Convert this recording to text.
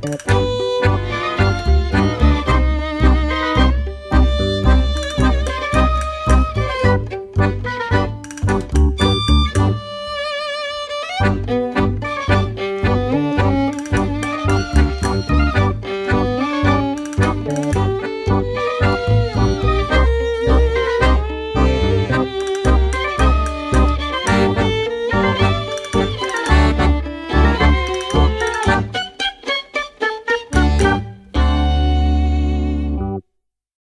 Thank